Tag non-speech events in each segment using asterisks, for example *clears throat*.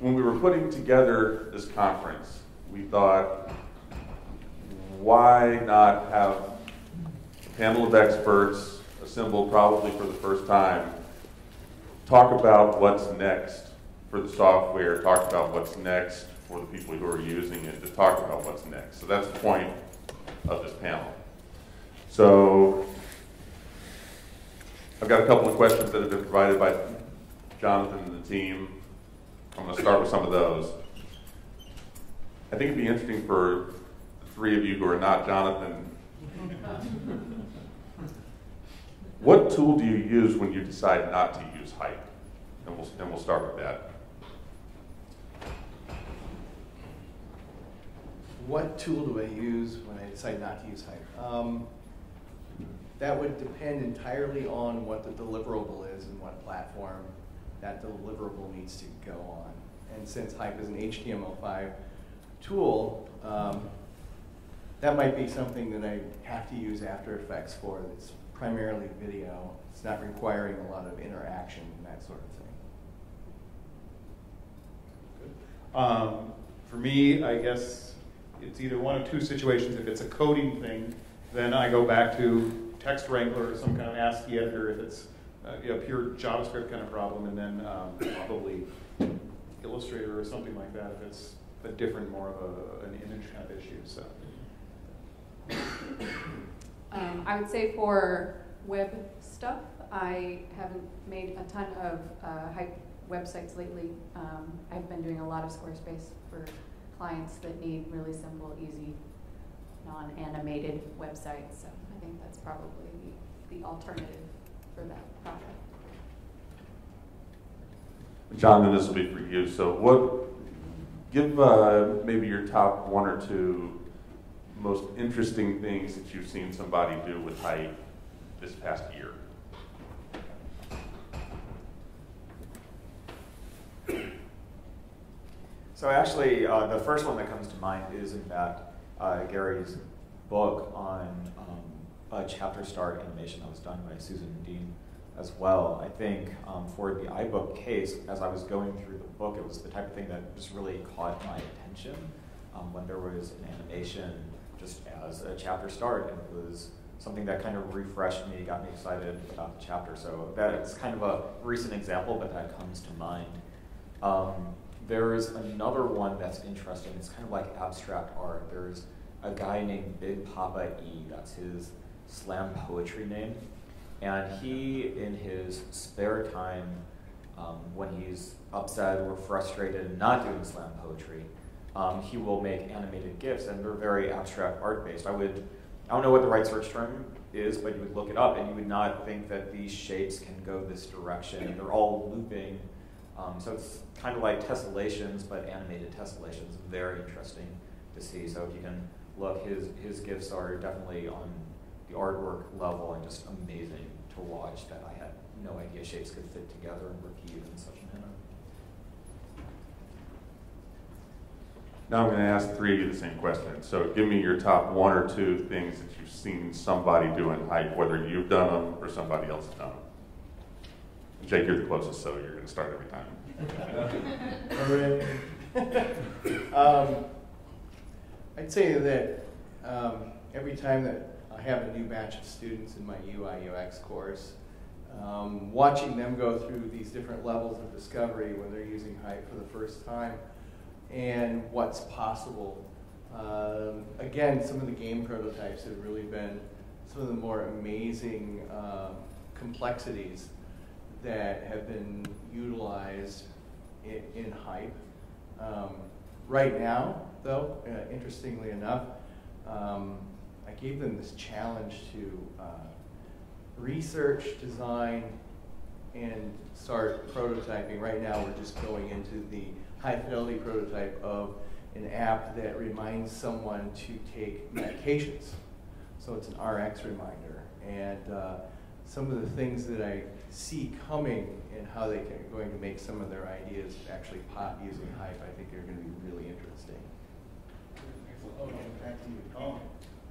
when we were putting together this conference, we thought, why not have a panel of experts assembled probably for the first time talk about what's next for the software, talk about what's next for the people who are using it, to talk about what's next. So that's the point of this panel. So I've got a couple of questions that have been provided by Jonathan and the team. I'm going to start with some of those. I think it'd be interesting for the three of you who are not Jonathan. *laughs* what tool do you use when you decide not to use Hype? And we'll, and we'll start with that. What tool do I use when I decide not to use Hype? Um, that would depend entirely on what the deliverable is and what platform that deliverable needs to go on. And since Hype is an HTML5 tool, um, that might be something that I have to use After Effects for. It's primarily video. It's not requiring a lot of interaction and that sort of thing. Um, for me, I guess it's either one of two situations. If it's a coding thing, then I go back to Text Wrangler or some kind of ASCII editor if it's uh, a pure JavaScript kind of problem, and then um, probably Illustrator or something like that if it's a different, more of a, an image kind of issue. So. Um, I would say for web stuff, I haven't made a ton of uh, hype websites lately. Um, I've been doing a lot of Squarespace for clients that need really simple, easy, non-animated websites. So I think that's probably the, the alternative for that project. John, then this will be for you. So what, give uh, maybe your top one or two most interesting things that you've seen somebody do with Hype this past year. So actually, uh, the first one that comes to mind is in fact uh, Gary's book on um, a chapter start animation that was done by Susan Dean as well. I think um, for the iBook case, as I was going through the book, it was the type of thing that just really caught my attention um, when there was an animation just as a chapter start, and it was something that kind of refreshed me, got me excited about the chapter. So that's kind of a recent example, but that comes to mind. Um, there's another one that's interesting. It's kind of like abstract art. There's a guy named Big Papa E. That's his slam poetry name. And he, in his spare time, um, when he's upset or frustrated and not doing slam poetry, um, he will make animated GIFs, and they're very abstract art based. I would, I don't know what the right search term is, but you would look it up, and you would not think that these shapes can go this direction. They're all looping, um, so it's kind of like tessellations, but animated tessellations. Very interesting to see. So if you can look, his his GIFs are definitely on the artwork level and just amazing to watch. That I had no idea shapes could fit together and repeat in such a manner. Now I'm going to ask three of you the same question. So give me your top one or two things that you've seen somebody do in hype, whether you've done them or somebody else has done them. Jake, you're the closest, so you're going to start every time. *laughs* *laughs* um, I'd say that um, every time that I have a new batch of students in my UI UX course, um, watching them go through these different levels of discovery when they're using Hype for the first time and what's possible. Um, again, some of the game prototypes have really been some of the more amazing um, complexities that have been utilized in, in Hype. Um, right now, though, uh, interestingly enough, um, I gave them this challenge to uh, research, design, and start prototyping. Right now, we're just going into the high fidelity prototype of an app that reminds someone to take medications. So it's an RX reminder. And uh, some of the things that I see coming and how they're going to make some of their ideas actually pop using Hype, I think are going to be really interesting. Okay, back to you,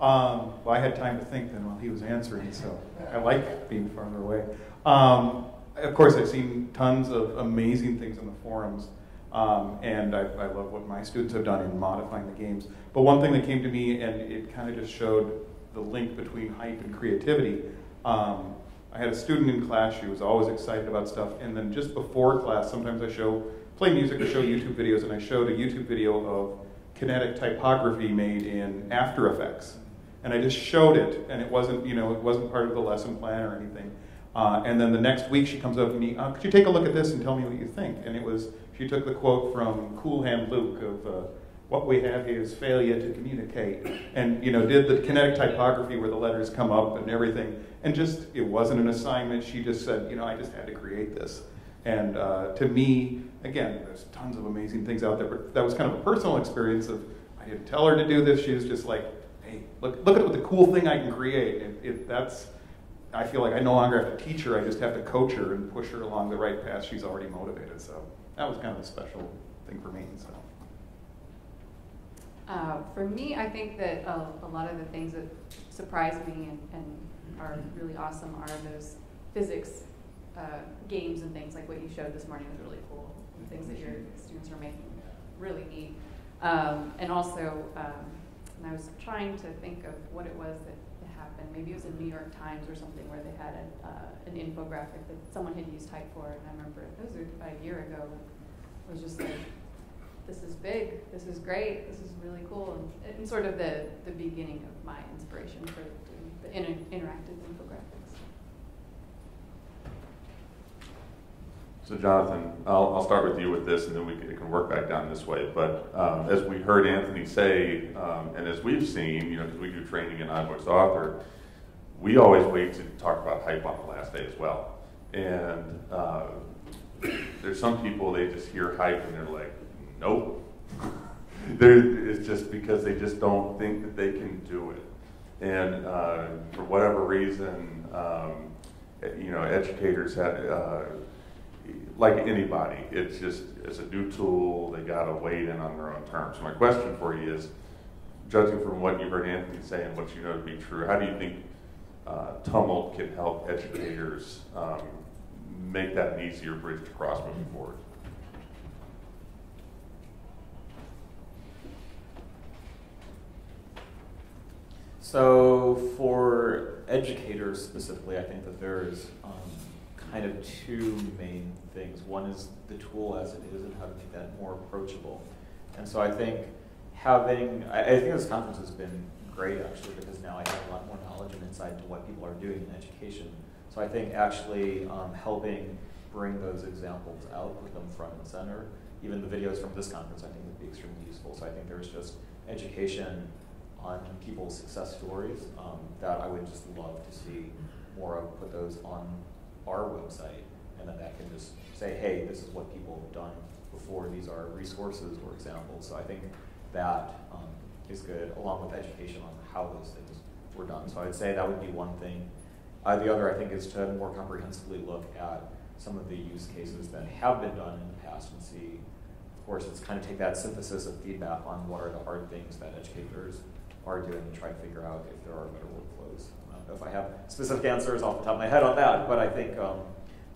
Um, well, I had time to think then while he was answering, so I like being farther away. Um, of course, I've seen tons of amazing things in the forums Um, and I, I love what my students have done in modifying the games. But one thing that came to me, and it kind of just showed the link between hype and creativity. Um, I had a student in class, she was always excited about stuff, and then just before class, sometimes I show, play music or show YouTube videos, and I showed a YouTube video of kinetic typography made in After Effects. And I just showed it, and it wasn't, you know, it wasn't part of the lesson plan or anything. Uh, and then the next week she comes up to me, uh, could you take a look at this and tell me what you think? And it was, she took the quote from Cool Hand Luke of, uh, what we have here is failure to communicate. And, you know, did the kinetic typography where the letters come up and everything. And just, it wasn't an assignment. She just said, you know, I just had to create this. And uh, to me, again, there's tons of amazing things out there, but that was kind of a personal experience of, I didn't tell her to do this. She was just like, hey, look, look at the cool thing I can create. And if that's, I feel like I no longer have to teach her, I just have to coach her and push her along the right path. She's already motivated. So that was kind of a special thing for me. So. Uh, for me, I think that uh, a lot of the things that surprise me and, and are really awesome are those physics uh, games and things like what you showed this morning was really cool. The things that your students are making really neat. Um, and also, um, and I was trying to think of what it was that, happened. Maybe it was in New York Times or something where they had a, uh, an infographic that someone had used Hype for, and I remember it was about a year ago. It was just like this is big, this is great, this is really cool, and, and sort of the, the beginning of my inspiration for doing the inter interactive infographics. So Jonathan, I'll, I'll start with you with this, and then we can, can work back down this way. But um, as we heard Anthony say, um, and as we've seen, you know, because we do training in iBooks Author, we always wait to talk about hype on the last day as well. And uh, there's some people they just hear hype and they're like, nope. *laughs* it's just because they just don't think that they can do it. And uh, for whatever reason, um, you know, educators have, uh, like anybody, it's just, it's a new tool, they gotta wade in on their own terms. My question for you is, judging from what you've heard Anthony say and what you know to be true, how do you think uh, Tumult can help educators um, make that an easier bridge to cross moving forward? So for educators specifically, I think that there's um, kind of two main things. One is the tool as it is and how to make that more approachable. And so I think having, I, I think this conference has been great actually because now I have a lot more knowledge and insight into what people are doing in education. So I think actually um, helping bring those examples out, put them front and center, even the videos from this conference I think would be extremely useful. So I think there's just education on people's success stories um, that I would just love to see more of. Put those on our website, and then that can just say, hey, this is what people have done before. These are resources or examples. So I think that um, is good, along with education on how those things were done. So I'd say that would be one thing. Uh, the other, I think, is to more comprehensively look at some of the use cases that have been done in the past and see, of course, it's kind of take that synthesis of feedback on what are the hard things that educators are doing and try to figure out if there are better workflows. I don't know if I have specific answers off the top of my head on that, but I think um,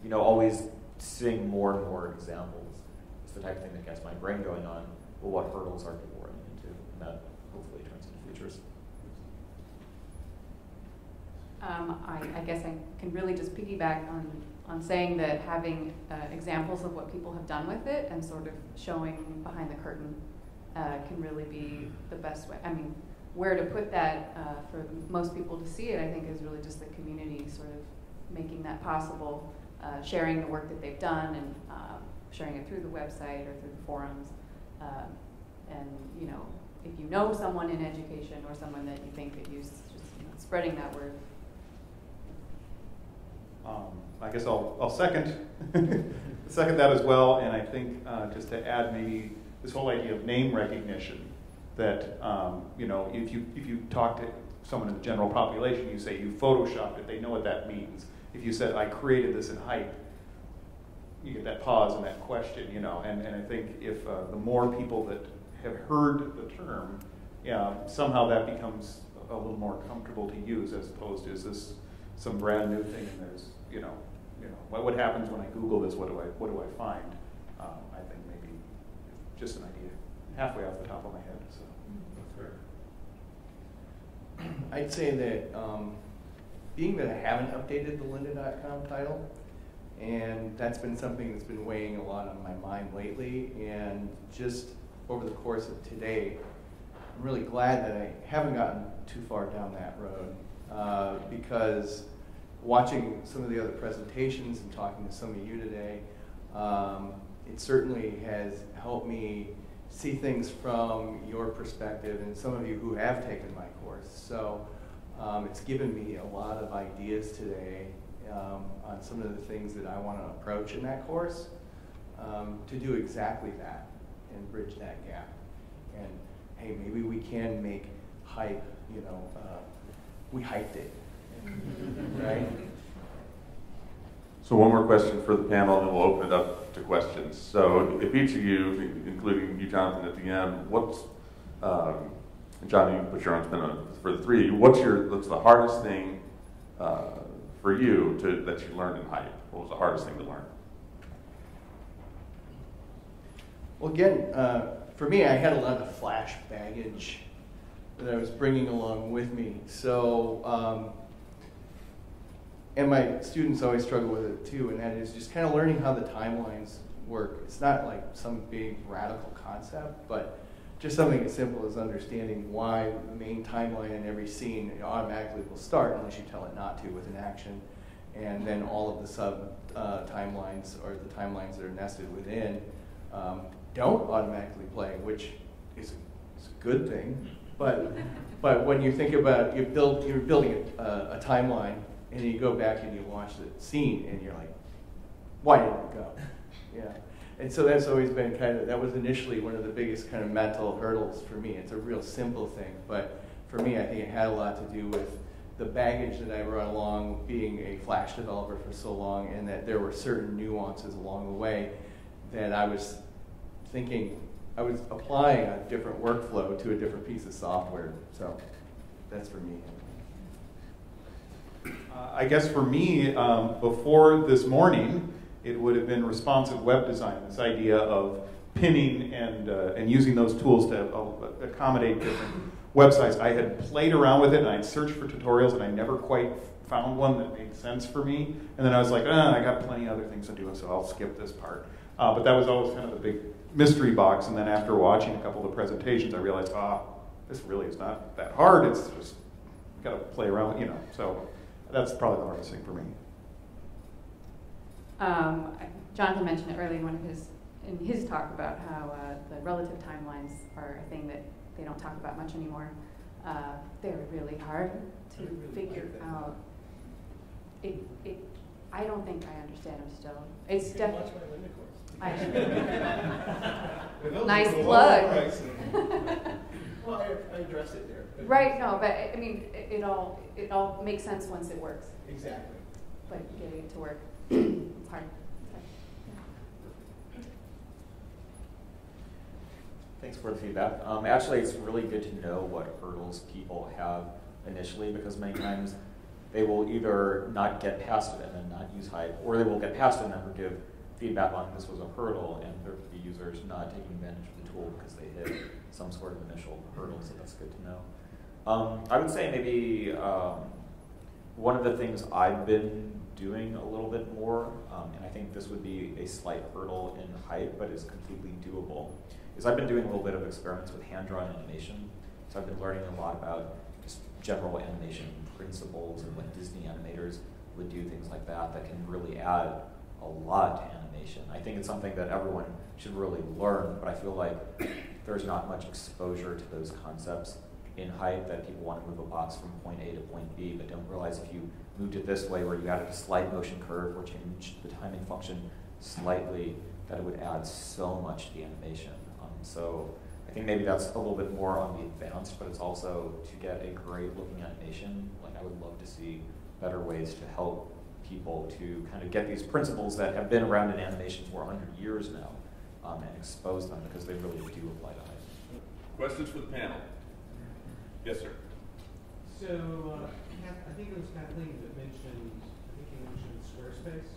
you know always seeing more and more examples is the type of thing that gets my brain going on. Well, what hurdles are people running into, and that hopefully turns into features. Um, I, I, guess I can really just piggyback on, on saying that having uh, examples of what people have done with it and sort of showing behind the curtain uh, can really be the best way. I mean, where to put that uh, for most people to see it, I think, is really just the community sort of making that possible, uh, sharing the work that they've done and um, sharing it through the website or through the forums. Um, and, you know, if you know someone in education or someone that you think could use, just you know, spreading that word. Um, I guess I'll, I'll second, *laughs* second that as well. And I think uh, just to add maybe this whole idea of name recognition that um, you know if you if you talk to someone in the general population, you say you photoshopped it, they know what that means. If you said I created this in hype, you get that pause and that question, you know. And, and I think if uh, the more people that have heard the term, yeah, somehow that becomes a little more comfortable to use as opposed to is this some brand new thing and there's you know you know what, what happens when I Google this? What do I what do I find? Um, I think maybe just an idea, halfway off the top of my head, so. I'd say that, um, being that I haven't updated the lynda.com title, and that's been something that's been weighing a lot on my mind lately, and just over the course of today, I'm really glad that I haven't gotten too far down that road, uh, because watching some of the other presentations and talking to some of you today, um, it certainly has helped me see things from your perspective and some of you who have taken my course. So um, it's given me a lot of ideas today um, on some of the things that I want to approach in that course um, to do exactly that and bridge that gap. And hey, maybe we can make hype, you know, uh, we hyped it, right? So one more question for the panel, and then we'll open it up to questions. So if each of you, including you, Jonathan, at the end, what's, um, John, you put your own spin on it, for the three what's your, what's the hardest thing uh, for you to, that you learned in hype? What was the hardest thing to learn? Well, again, uh, for me, I had a lot of flash baggage that I was bringing along with me. So, um, and my students always struggle with it too, and that is just kind of learning how the timelines work. It's not like some big radical concept, but just something as simple as understanding why the main timeline in every scene automatically will start unless you tell it not to with an action, and then all of the sub uh, timelines or the timelines that are nested within um, don't automatically play, which is a, is a good thing. But but when you think about you build you're building a, a, timeline and you go back and you watch the scene and you're like, why didn't it go? Yeah. And so that's always been kind of, that was initially one of the biggest kind of mental hurdles for me. It's a real simple thing, but for me, I think it had a lot to do with the baggage that I brought along being a Flash developer for so long, and that there were certain nuances along the way that I was thinking, I was applying a different workflow to a different piece of software. So that's for me. Uh, I guess for me, um, before this morning, it would have been responsive web design, this idea of pinning and, uh, and using those tools to uh, accommodate different websites. I had played around with it and I'd searched for tutorials and I never quite found one that made sense for me. And then I was like, ah, I got plenty of other things to do, so I'll skip this part. Uh, but that was always kind of the big mystery box. And then after watching a couple of the presentations, I realized, ah, this really is not that hard. It's just got to play around, you know. So that's probably the hardest thing for me. Um, Jonathan mentioned it earlier in one of his in his talk about how uh, the relative timelines are a thing that they don't talk about much anymore. Uh, they're really hard to really figure like out. It, it, I don't think I understand them still. It's definitely. *laughs* *laughs* Nice plug. *laughs* Well, I, I addressed it there. but- Right, no, but I I mean, it, it all it all makes sense once it works, Exactly. but getting it to work, hard. Thanks for the feedback. Um, actually, it's really good to know what hurdles people have initially because many times they will either not get past it and then not use hype, or they will get past it and never give feedback on this was a hurdle, and there be users not taking advantage of the tool because they hit some sort of initial hurdle, so that's good to know. Um, I would say maybe um, one of the things I've been doing a little bit more, um, and I think this would be a slight hurdle in hype, but is completely doable, is I've been doing a little bit of experiments with hand-drawn animation. So I've been learning a lot about just general animation principles and what Disney animators would do things like that that can really add a lot to animation. I think it's something that everyone should really learn, but I feel like there's not much exposure to those concepts in hype that people want to move a box from point A to point B, but don't realize if you moved it this way where you added a slight motion curve or changed the timing function slightly, that it would add so much to the animation. Um, so I think maybe that's a little bit more on the advanced, but it's also to get a great looking animation. Like I would love to see better ways to help people to kind of get these principles that have been around in animation for 100 years now um, and expose them because they really do apply to hype. Questions for the panel? Yes, sir. So, uh, Kath- I think it was Kathleen that mentioned, I think you mentioned Squarespace.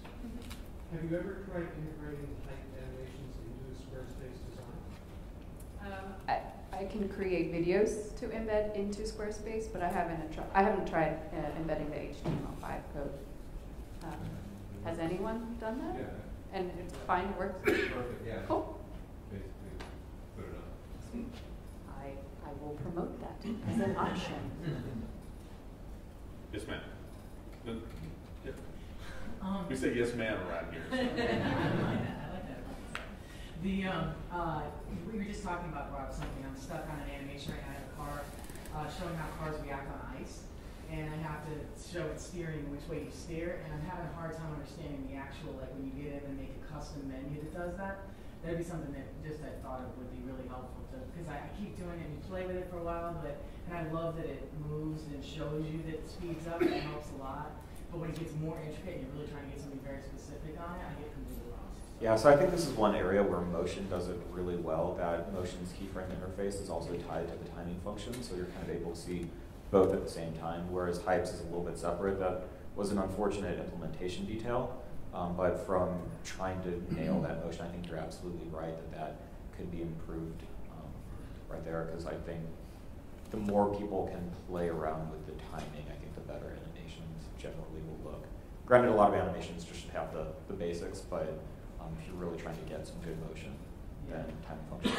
Have you ever tried integrating Hype animations into a Squarespace design? I, I can create videos to embed into Squarespace, but I haven't, tr- I haven't tried uh, embedding the HTML5 code. Um, Has anyone done that? Yeah, And it's fine, it works? perfect, yeah. Cool. Basically, put it up. Sweet. I, I will promote that as an option. *laughs* Yes, ma'am. Yeah. Um, We say yes, ma'am around here. *laughs* I like that. I like that. The um, uh, we were just talking about Rob something. I'm stuck on an animation right now. I have a car uh, showing how cars react on ice, and I have to show it steering which way you steer, and I'm having a hard time understanding the actual like when you get in and make a custom menu that does that. That'd be something that just I thought of would be really helpful to because I, I keep doing it and you play with it for a while, but and I love that it moves and shows you that it speeds up. That helps a lot. But when it gets more intricate and you're really trying to get something very specific on it, I get completely lost. Yeah, so I think this is one area where motion does it really well. That motion's keyframe interface is also tied to the timing function, so you're kind of able to see both at the same time, whereas Hypes is a little bit separate. That was an unfortunate implementation detail, um, but from trying to nail that motion, I think you're absolutely right that that could be improved um, right there, because I think the more people can play around with the timing, I think the better animations generally will look. Granted, a lot of animations just should have the, the basics, but um, if you're really trying to get some good motion, then time function.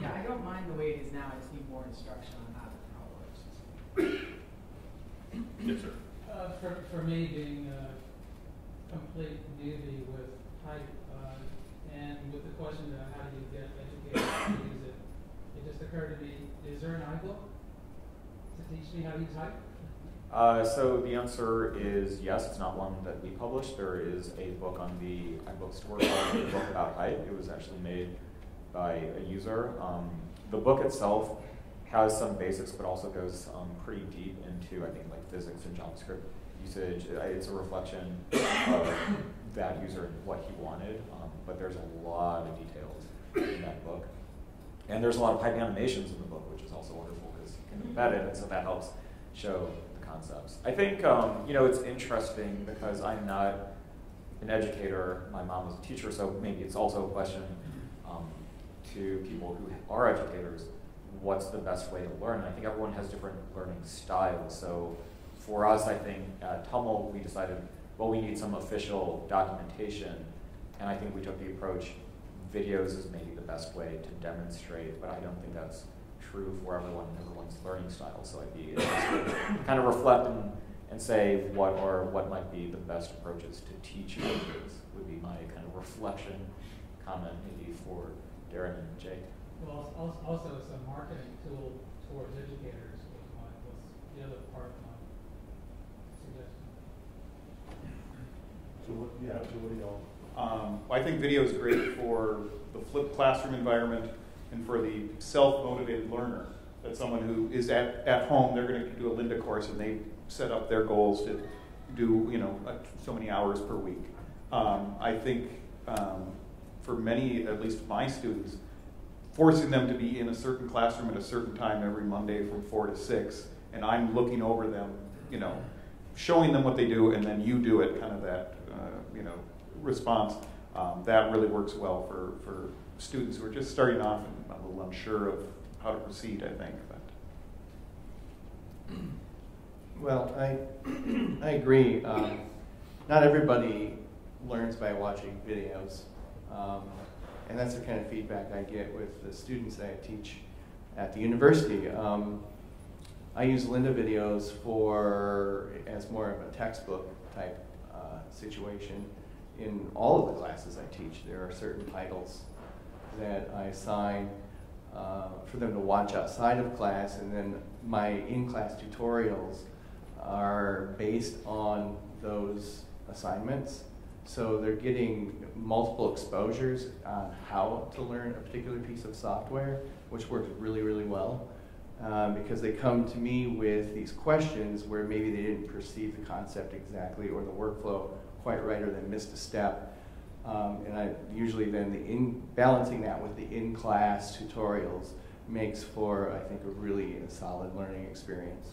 Yeah, I don't mind the way it is now. I just need more instruction on how, how it works. Yes, sir. Uh, for, for me, being a complete newbie with Hype, uh, and with the question of how do you get educated to use it, it just occurred to me, is there an iBook to teach me how to Hype? Uh, so the answer is yes. It's not one that we published. There is a book on the iBook store called "The Book About Hype." It was actually made by a user. Um, the book itself has some basics, but also goes um, pretty deep into I think like physics and JavaScript usage. It's a reflection of that user and what he wanted. Um, but there's a lot of details in that book, and there's a lot of Python animations in the book, which is also wonderful because you can embed it, and so that helps show the concepts. I think um, you know it's interesting because I'm not an educator. My mom was a teacher, so maybe it's also a question um, to people who are educators. What's the best way to learn? And I think everyone has different learning styles. So for us, I think uh, at Tumult, we decided, well, we need some official documentation. And I think we took the approach, videos is maybe the best way to demonstrate, but I don't think that's true for everyone and everyone's learning style. So I'd be kind of reflect and, and say what are what might be the best approaches to teach languages would be my kind of reflection comment maybe for Darren and Jake. Well, als- also, a marketing tool towards educators was my, was the other part of my suggestion. Yeah, y'all? Um, I think video is great for the flipped classroom environment and for the self-motivated learner. That someone who is at, at home, they're going to do a Lynda course and they set up their goals to do, you know, uh, so many hours per week. Um, I think um, for many, at least my students, forcing them to be in a certain classroom at a certain time every Monday from four to six, and I'm looking over them, you know, showing them what they do, and then you do it, kind of that, you know, response. Um, that really works well for, for students who are just starting off and a little unsure of how to proceed, I think. But. Well, I, *clears throat* I agree. Um, not everybody learns by watching videos. Um, and that's the kind of feedback I get with the students that I teach at the university. Um, I use Lynda videos for as more of a textbook type situation. In all of the classes I teach, there are certain titles that I assign uh, for them to watch outside of class, and then my in-class tutorials are based on those assignments. So they're getting multiple exposures on how to learn a particular piece of software, which works really, really well. Um, because they come to me with these questions where maybe they didn't perceive the concept exactly or the workflow quite right or they missed a step. Um, and I usually then the in, balancing that with the in-class tutorials makes for, I think, a really a solid learning experience.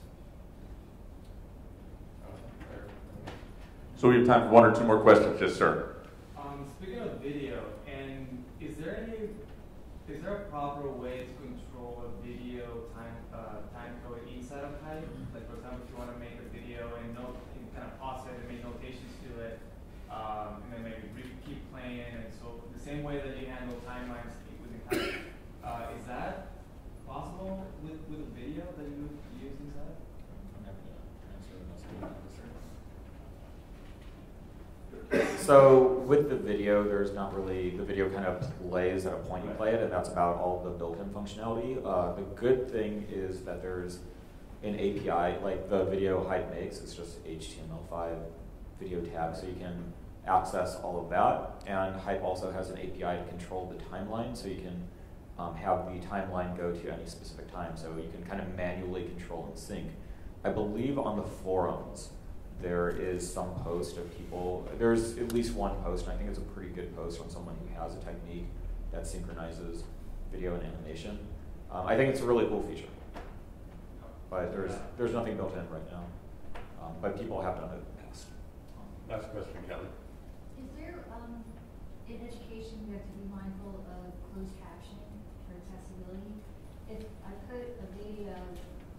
So we have time for one or two more questions. Yes, sir. Um, speaking of video, and is there any, is there a proper way to control a video time uh, time code inside of Hype? Like, for example, if you want to make a video and no so the same way that you handle timelines within. Uh, is that possible with, with a video that you use inside? So with the video, there's not really, the video kind of plays at a point you play it, and that's about all the built-in functionality. Uh, the good thing is that there's an API, like the video Hype makes, it's just HTML5 video tab, so you can access all of that. And hype also has an API to control the timeline, so you can um, have the timeline go to any specific time, so you can kind of manually control and sync. I believe on the forums, there is some post of people, there's at least one post, and I think it's a pretty good post from someone who has a technique that synchronizes video and animation. Um, I think it's a really cool feature. But there's, there's nothing built in right now. Um, but people have done it in the past. Last question, Kelly. Is there, um, in education, we have to be mindful of closed captioning for accessibility? If I put a video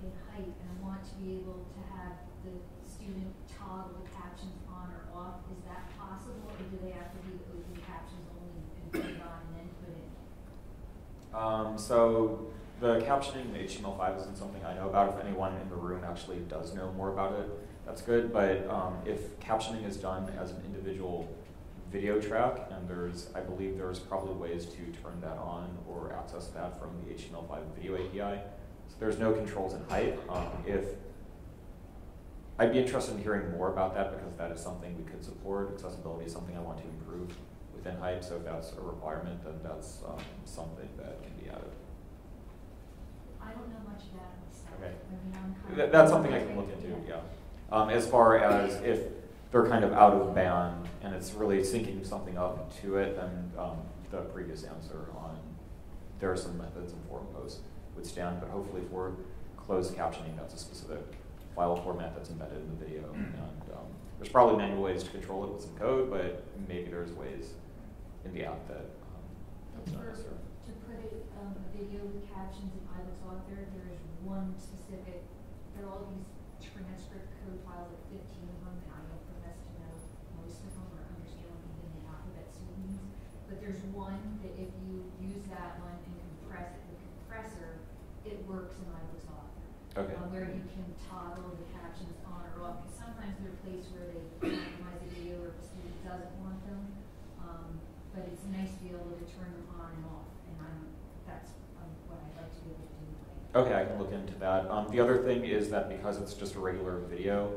in Hype and I want to be able to have the student toggle the captions on or off, is that possible, or do they have to be open captions only and put it on and then put it? Um, so the captioning in HTML5 isn't something I know about. If anyone in the room actually does know more about it, that's good. But um, if captioning is done as an individual video track, and there's, I believe there's probably ways to turn that on or access that from the HTML5 video API. So there's no controls in Hype. Um, if I'd be interested in hearing more about that because that is something we could support. Accessibility is something I want to improve within Hype, so if that's a requirement, then that's um, something that can be added. I don't know much about it myself. Okay. I mean, I'm kind That, that's something I can look into, yeah. Um, as far as if they're kind of out of band, and it's really syncing something up to it. And um, the previous answer on there are some methods and forum posts would stand, but hopefully for closed captioning, that's a specific file format that's embedded in the video. Mm-hmm. And um, there's probably manual ways to control it with some code, but maybe there's ways in the app that um, that's not necessary. To put um, a video with captions and talk there, there is one specific, There are all these transcript code files at 15 use that one and compress it with compressor, it works in iBooks Author. Okay. uh, Where you can toggle the captions on or off, because sometimes there are places where they compromise the video or if a student doesn't want them. Um, but it's nice to be able to turn them on and off, and I'm, that's um, what I'd like to be able to do. Okay, I can look into that. Um, the other thing is that because it's just a regular video,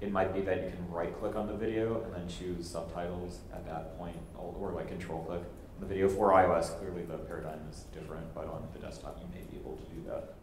it might be that you can right click on the video and then choose subtitles at that point, or, or like control click. The video for iOS, clearly the paradigm is different, but on the desktop you may be able to do that.